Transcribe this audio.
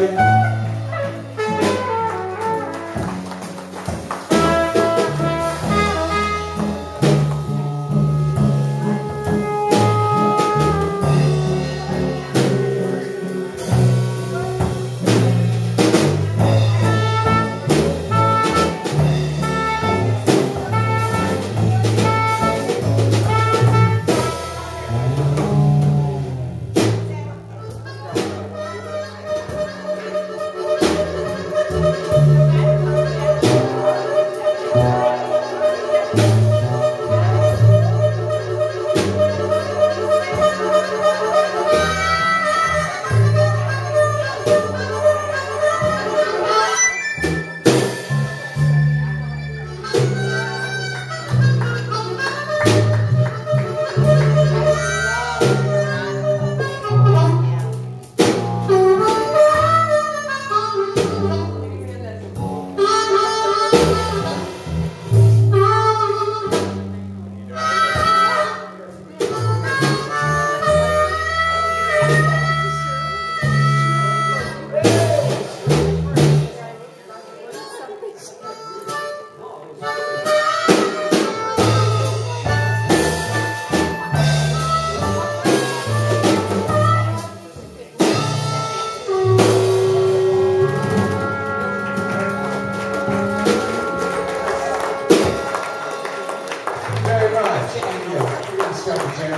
Bye. Yeah,